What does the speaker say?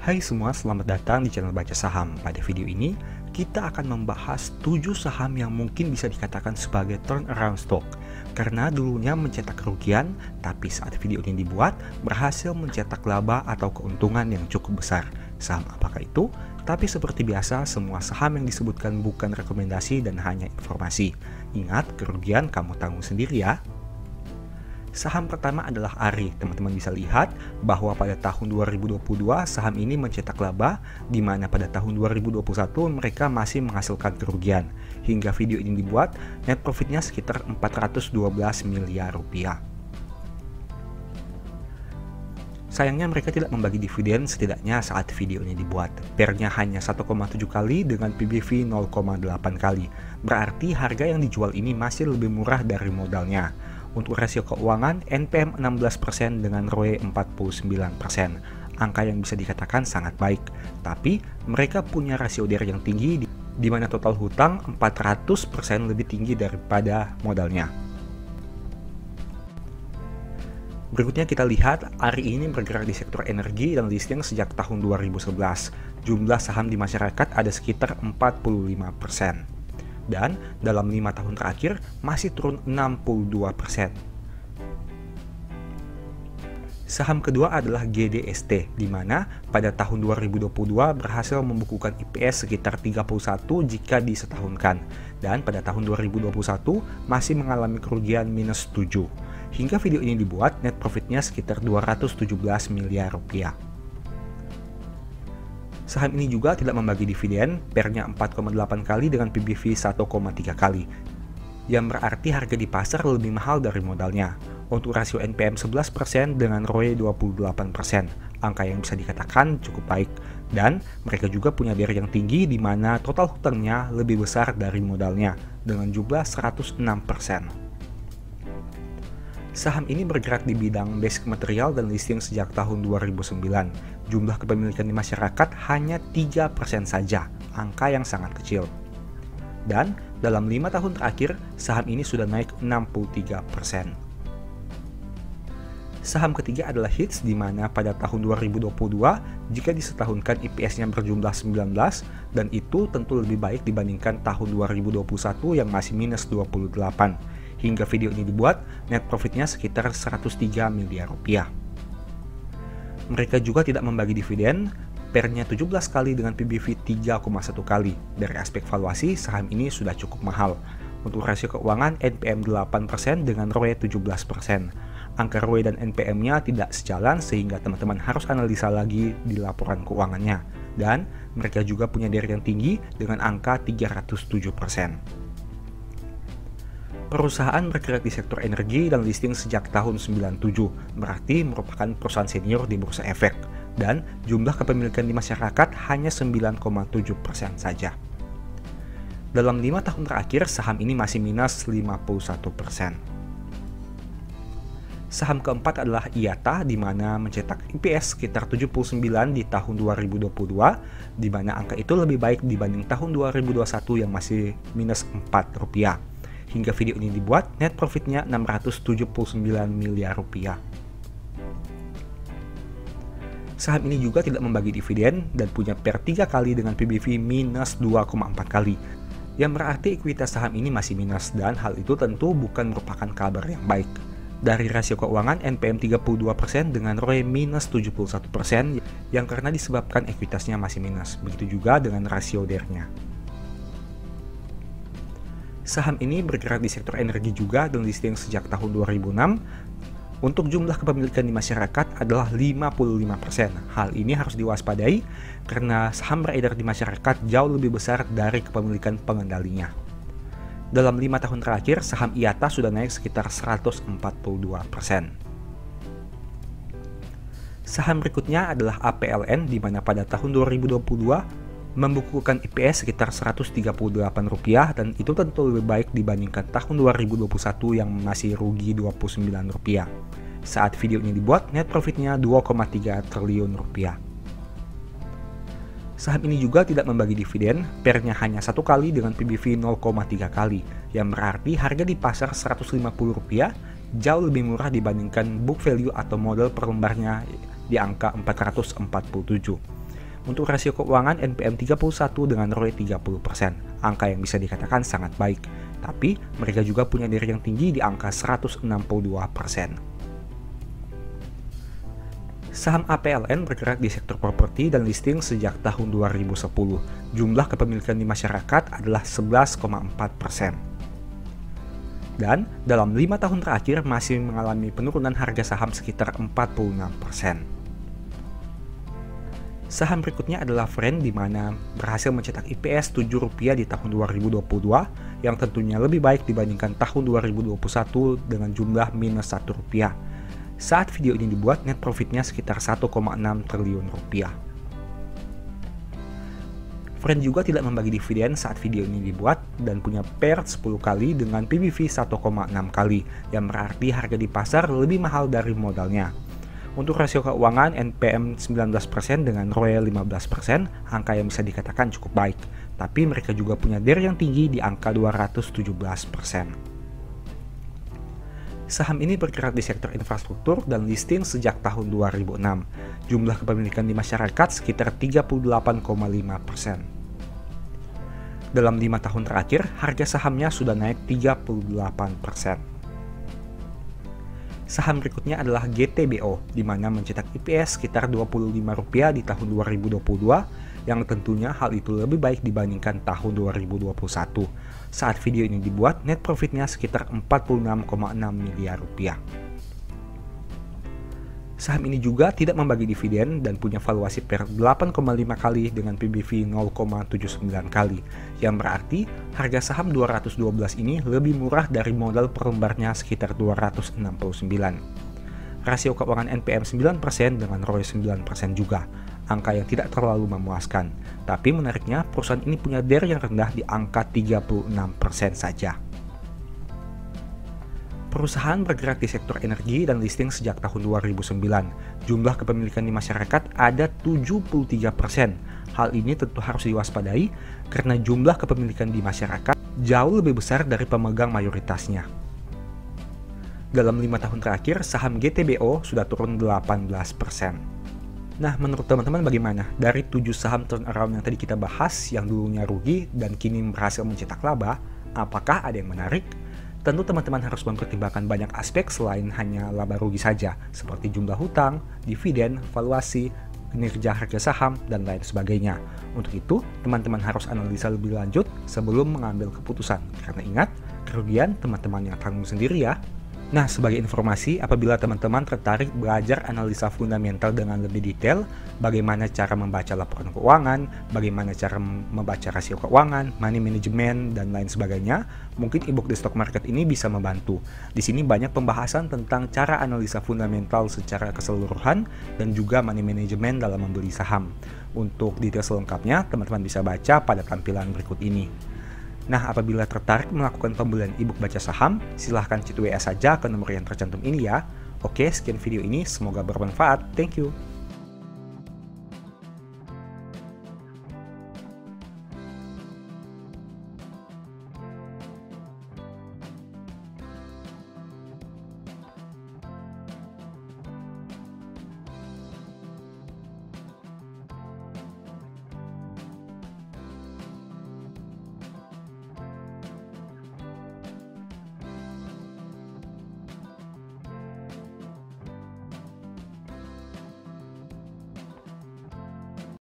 Hai semua, selamat datang di channel Baca Saham. Pada video ini, kita akan membahas 7 saham yang mungkin bisa dikatakan sebagai turnaround stock. Karena dulunya mencetak kerugian, tapi saat video ini dibuat, berhasil mencetak laba atau keuntungan yang cukup besar. Saham apakah itu? Tapi seperti biasa, semua saham yang disebutkan bukan rekomendasi dan hanya informasi. Ingat, kerugian kamu tanggung sendiri ya. Saham pertama adalah ARI. Teman-teman bisa lihat bahwa pada tahun 2022 saham ini mencetak laba, di mana pada tahun 2021 mereka masih menghasilkan kerugian. Hingga video ini dibuat, net profitnya sekitar 412 miliar rupiah. Sayangnya mereka tidak membagi dividen setidaknya saat video ini dibuat. Pernya hanya 1,7 kali dengan PBV 0,8 kali. Berarti harga yang dijual ini masih lebih murah dari modalnya. Untuk rasio keuangan, NPM 16% dengan ROE 49%. Angka yang bisa dikatakan sangat baik. Tapi, mereka punya rasio DER yang tinggi di mana total hutang 400% lebih tinggi daripada modalnya. Berikutnya kita lihat, ARI ini bergerak di sektor energi dan listing sejak tahun 2011. Jumlah saham di masyarakat ada sekitar 45% dan dalam lima tahun terakhir masih turun 62%. Saham kedua adalah GDST, di mana pada tahun 2022 berhasil membukukan IPS sekitar 31 jika disetahunkan, dan pada tahun 2021 masih mengalami kerugian minus 7. Hingga video ini dibuat, net profitnya sekitar 217 miliar rupiah. Saham ini juga tidak membagi dividen, pernya 4,8 kali dengan PBV 1,3 kali. Yang berarti harga di pasar lebih mahal dari modalnya. Untuk rasio NPM 11% dengan ROE 28%, angka yang bisa dikatakan cukup baik. Dan mereka juga punya DER yang tinggi di mana total hutangnya lebih besar dari modalnya dengan jumlah 106%. Saham ini bergerak di bidang basic material dan listing sejak tahun 2009. Jumlah kepemilikan di masyarakat hanya 3% saja, angka yang sangat kecil. Dan dalam lima tahun terakhir, saham ini sudah naik 63%. Saham ketiga adalah HITS di mana pada tahun 2022 jika disetahunkan IPS-nya berjumlah 19 dan itu tentu lebih baik dibandingkan tahun 2021 yang masih minus 28 Hingga video ini dibuat, net profitnya sekitar 103 miliar rupiah. Mereka juga tidak membagi dividen, pernya 17 kali dengan PBV 3,1 kali. Dari aspek valuasi, saham ini sudah cukup mahal. Untuk rasio keuangan, NPM 8% dengan ROE 17%. Angka ROE dan NPM-nya tidak sejalan sehingga teman-teman harus analisa lagi di laporan keuangannya. Dan mereka juga punya DER yang tinggi dengan angka 307%. Perusahaan bergerak di sektor energi dan listing sejak tahun 97, berarti merupakan perusahaan senior di Bursa Efek, dan jumlah kepemilikan di masyarakat hanya 9,7% saja. Dalam lima tahun terakhir, saham ini masih minus 51%. Saham keempat adalah IATA, di mana mencetak IPS sekitar 79 di tahun 2022, di mana angka itu lebih baik dibanding tahun 2021 yang masih minus 4 rupiah. Hingga video ini dibuat, net profitnya 679 miliar rupiah. Saham ini juga tidak membagi dividen dan punya per 3 kali dengan PBV minus 2,4 kali. Yang berarti ekuitas saham ini masih minus dan hal itu tentu bukan merupakan kabar yang baik. Dari rasio keuangan NPM 32% dengan ROE minus 71% yang karena disebabkan ekuitasnya masih minus. Begitu juga dengan rasio DER-nya. Saham ini bergerak di sektor energi juga dan listing sejak tahun 2006. Untuk jumlah kepemilikan di masyarakat adalah 55%. Hal ini harus diwaspadai karena saham beredar di masyarakat jauh lebih besar dari kepemilikan pengendalinya. Dalam lima tahun terakhir, saham IATA sudah naik sekitar 142%. Saham berikutnya adalah APLN di mana pada tahun 2022 membukukan IPS sekitar Rp138 dan itu tentu lebih baik dibandingkan tahun 2021 yang masih rugi Rp29. Saat video ini dibuat, net profitnya 2,3 triliun rupiah. Saham ini juga tidak membagi dividen, pernya hanya satu kali dengan PBV 0,3 kali, yang berarti harga di pasar Rp150 jauh lebih murah dibandingkan book value atau modal per lembarnya di angka 447. Untuk rasio keuangan NPM 31 dengan ROE 30%, angka yang bisa dikatakan sangat baik. Tapi mereka juga punya diri yang tinggi di angka 162%. Saham APLN bergerak di sektor properti dan listing sejak tahun 2010. Jumlah kepemilikan di masyarakat adalah 11,4%. Dan dalam lima tahun terakhir masih mengalami penurunan harga saham sekitar 46%. Saham berikutnya adalah Friend di mana berhasil mencetak IPS Rp7 di tahun 2022 yang tentunya lebih baik dibandingkan tahun 2021 dengan jumlah minus Rp1. Saat video ini dibuat, net profitnya sekitar 1,6 triliun rupiah. Friend juga tidak membagi dividen saat video ini dibuat dan punya PER 10 kali dengan PBV 1,6 kali yang berarti harga di pasar lebih mahal dari modalnya. Untuk rasio keuangan NPM 19% dengan ROE 15%, angka yang bisa dikatakan cukup baik. Tapi mereka juga punya DER yang tinggi di angka 217%. Saham ini bergerak di sektor infrastruktur dan listing sejak tahun 2006. Jumlah kepemilikan di masyarakat sekitar 38,5 persen. Dalam lima tahun terakhir, harga sahamnya sudah naik 38 persen. Saham berikutnya adalah GTBO, di mana mencetak IPS sekitar Rp25 di tahun 2022, yang tentunya hal itu lebih baik dibandingkan tahun 2021. Saat video ini dibuat, net profitnya sekitar 46,6 miliar rupiah. Saham ini juga tidak membagi dividen dan punya valuasi per 8,5 kali dengan PBV 0,79 kali, yang berarti harga saham 212 ini lebih murah dari modal per lembarnya sekitar 269. Rasio keuangan NPM 9% dengan ROE 9% juga, angka yang tidak terlalu memuaskan. Tapi menariknya, perusahaan ini punya DER yang rendah di angka 36% saja. Perusahaan bergerak di sektor energi dan listing sejak tahun 2009. Jumlah kepemilikan di masyarakat ada 73%. Hal ini tentu harus diwaspadai karena jumlah kepemilikan di masyarakat jauh lebih besar dari pemegang mayoritasnya. Dalam lima tahun terakhir, saham GTBO sudah turun 18%. Nah, menurut teman-teman bagaimana? Dari tujuh saham turnaround yang tadi kita bahas, yang dulunya rugi dan kini berhasil mencetak laba, apakah ada yang menarik? Tentu teman-teman harus mempertimbangkan banyak aspek selain hanya laba rugi saja, seperti jumlah hutang, dividen, valuasi, kinerja harga saham, dan lain sebagainya. Untuk itu, teman-teman harus analisa lebih lanjut sebelum mengambil keputusan. Karena ingat, kerugian teman-teman yang tanggung sendiri ya. Nah, sebagai informasi, apabila teman-teman tertarik belajar analisa fundamental dengan lebih detail, bagaimana cara membaca laporan keuangan, bagaimana cara membaca rasio keuangan, money management, dan lain sebagainya, mungkin ebook The Stock Market ini bisa membantu. Di sini banyak pembahasan tentang cara analisa fundamental secara keseluruhan dan juga money management dalam membeli saham. Untuk detail selengkapnya, teman-teman bisa baca pada tampilan berikut ini. Nah, apabila tertarik melakukan pembelian ebook baca saham, silahkan chat WA saja ke nomor yang tercantum ini ya. Oke, sekian video ini, semoga bermanfaat. Thank you.